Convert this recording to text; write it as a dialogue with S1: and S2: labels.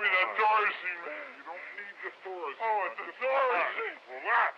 S1: me that Dorsey, man.
S2: You don't need the Dorsey.
S1: Oh, it's a Dorsey.
S2: Relax.